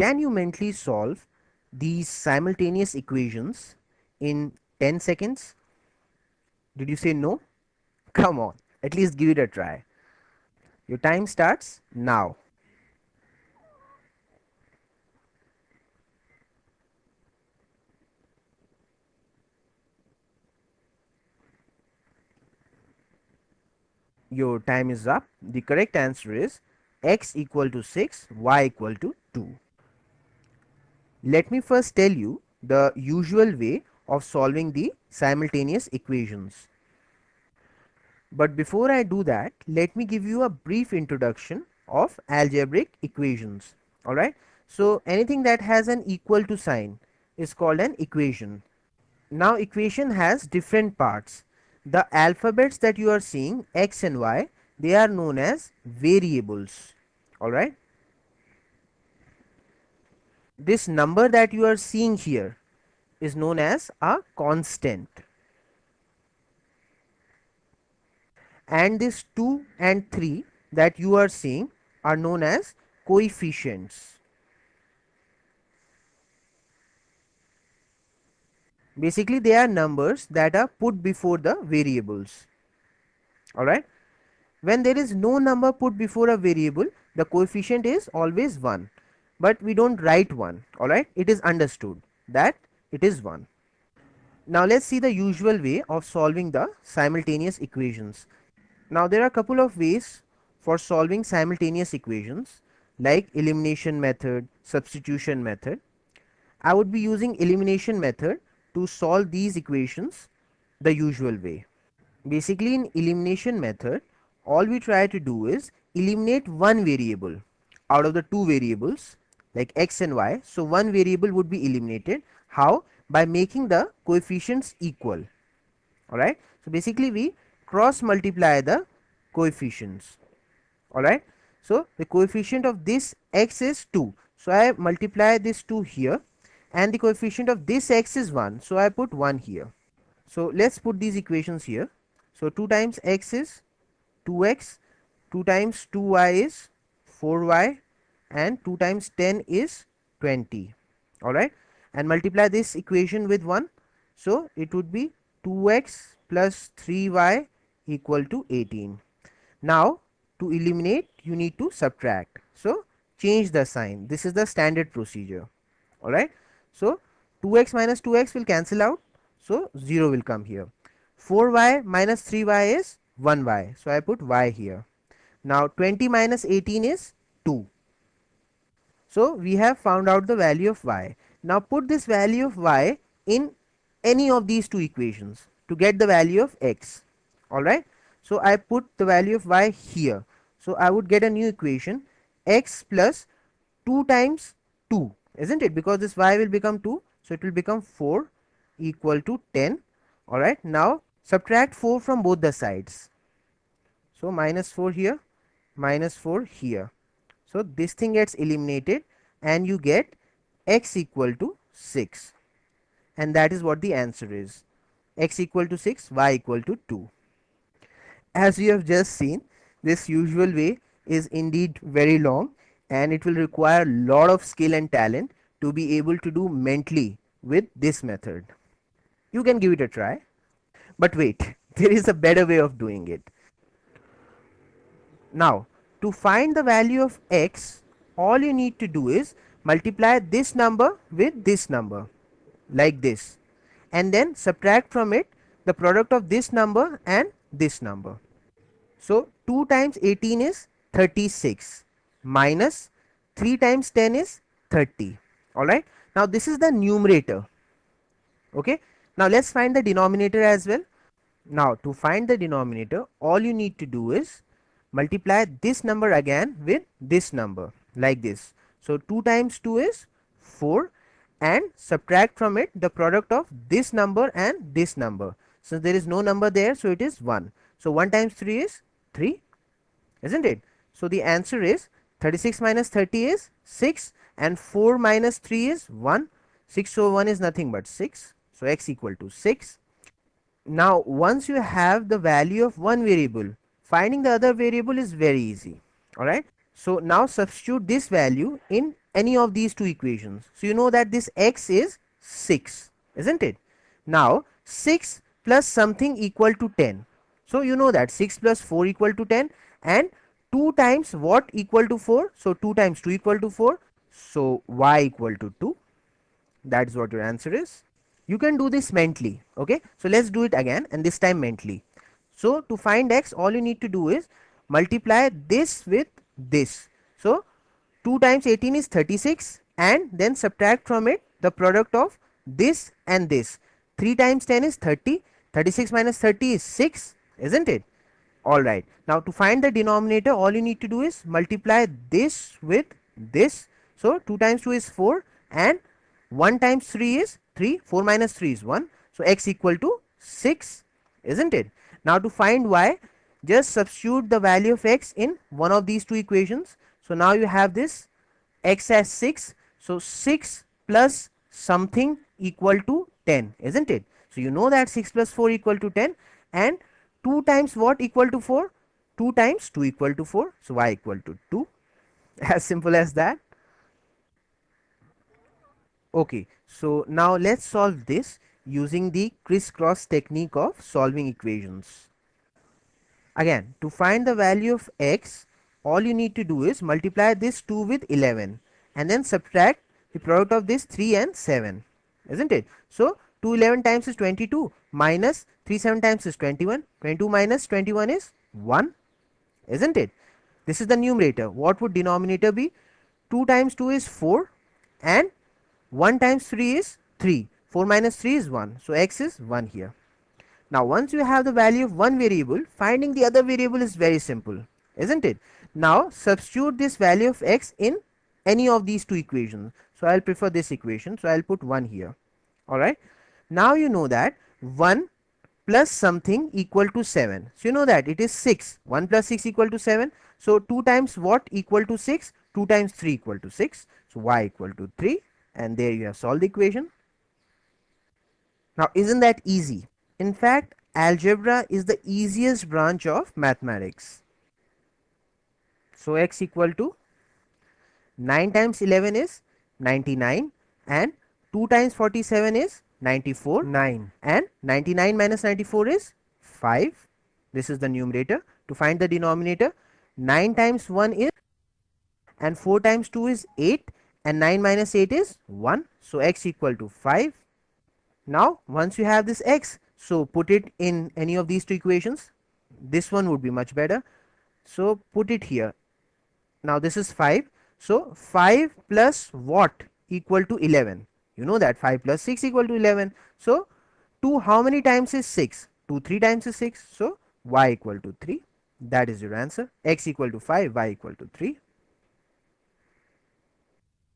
Can you mentally solve these simultaneous equations in 10 seconds? Did you say no? Come on, at least give it a try. Your time starts now. Your time is up. The correct answer is x equal to 6, y equal to 2. Let me first tell you the usual way of solving the simultaneous equations. But before I do that, let me give you a brief introduction of algebraic equations. Alright. So, anything that has an equal to sign is called an equation. Now, equation has different parts. The alphabets that you are seeing x and y, they are known as variables. Alright. This number that you are seeing here is known as a constant. And this 2 and 3 that you are seeing are known as coefficients. Basically, they are numbers that are put before the variables. Alright. When there is no number put before a variable, the coefficient is always 1 but we don't write 1 alright it is understood that it is 1. Now let's see the usual way of solving the simultaneous equations. Now there are a couple of ways for solving simultaneous equations like elimination method, substitution method. I would be using elimination method to solve these equations the usual way. Basically in elimination method all we try to do is eliminate one variable out of the two variables like x and y. So, one variable would be eliminated. How? By making the coefficients equal. Alright. So, basically we cross multiply the coefficients. Alright. So, the coefficient of this x is 2. So, I multiply this 2 here and the coefficient of this x is 1. So, I put 1 here. So, let us put these equations here. So, 2 times x is 2x, 2 times 2y is 4y and 2 times 10 is 20 alright and multiply this equation with 1 so it would be 2x plus 3y equal to 18 now to eliminate you need to subtract. So change the sign. This is the standard procedure. Alright so 2x minus 2x will cancel out. So 0 will come here. 4y minus 3y is 1y so I put y here. Now 20 minus 18 is 2 so we have found out the value of y. Now put this value of y in any of these two equations to get the value of x. Alright. So I put the value of y here. So I would get a new equation x plus 2 times 2 isn't it because this y will become 2 so it will become 4 equal to 10 alright now subtract 4 from both the sides so minus 4 here minus 4 here so, this thing gets eliminated and you get x equal to 6 and that is what the answer is x equal to 6 y equal to 2. As you have just seen this usual way is indeed very long and it will require a lot of skill and talent to be able to do mentally with this method. You can give it a try but wait there is a better way of doing it. Now to find the value of x all you need to do is multiply this number with this number like this and then subtract from it the product of this number and this number. So 2 times 18 is 36 minus 3 times 10 is 30 alright. Now this is the numerator okay. Now let's find the denominator as well. Now to find the denominator all you need to do is multiply this number again with this number like this. So 2 times 2 is 4 and subtract from it the product of this number and this number. So there is no number there so it is 1. So 1 times 3 is 3 isn't it? So the answer is 36 minus 30 is 6 and 4 minus 3 is 1. 6 over 1 is nothing but 6. So x equal to 6. Now once you have the value of one variable Finding the other variable is very easy. Alright. So now substitute this value in any of these two equations. So, you know that this x is 6 isn't it. Now, 6 plus something equal to 10. So, you know that 6 plus 4 equal to 10 and 2 times what equal to 4. So, 2 times 2 equal to 4. So, y equal to 2 that is what your answer is. You can do this mentally okay. So, let us do it again and this time mentally. So, to find x all you need to do is multiply this with this. So, 2 times 18 is 36 and then subtract from it the product of this and this. 3 times 10 is 30 36 minus 30 is 6 isn't it? All right. Now to find the denominator all you need to do is multiply this with this. So 2 times 2 is 4 and 1 times 3 is 3 4 minus 3 is 1 so x equal to 6 isn't it now to find y just substitute the value of x in one of these two equations. So now you have this x as 6 so 6 plus something equal to 10 isn't it? So you know that 6 plus 4 equal to 10 and 2 times what equal to 4 2 times 2 equal to 4 so y equal to 2 as simple as that. Okay. So now let's solve this using the crisscross technique of solving equations. Again to find the value of x all you need to do is multiply this 2 with 11 and then subtract the product of this 3 and 7 isn't it? So 2 11 times is 22 minus 3 7 times is 21 22 minus 21 is 1 isn't it? This is the numerator. What would denominator be? 2 times 2 is 4 and 1 times 3 is 3 4 minus 3 is 1 so x is 1 here. Now once you have the value of one variable finding the other variable is very simple isn't it? Now substitute this value of x in any of these two equations. So i'll prefer this equation. So i'll put 1 here. All right now you know that 1 plus something equal to 7 so you know that it is 6 1 plus 6 equal to 7 so 2 times what equal to 6 2 times 3 equal to 6 so y equal to 3 and there you have solved the equation. Now isn't that easy? In fact algebra is the easiest branch of mathematics. So x equal to 9 times 11 is 99 and 2 times 47 is 94 9 and 99 minus 94 is 5 this is the numerator. To find the denominator 9 times 1 is and 4 times 2 is 8 and 9 minus 8 is 1 so x equal to 5 now once you have this x so put it in any of these two equations. This one would be much better. So put it here. Now this is 5 so 5 plus what equal to 11 you know that 5 plus 6 equal to 11 so 2 how many times is 6 2 3 times is 6 so y equal to 3 that is your answer. X equal to 5 y equal to 3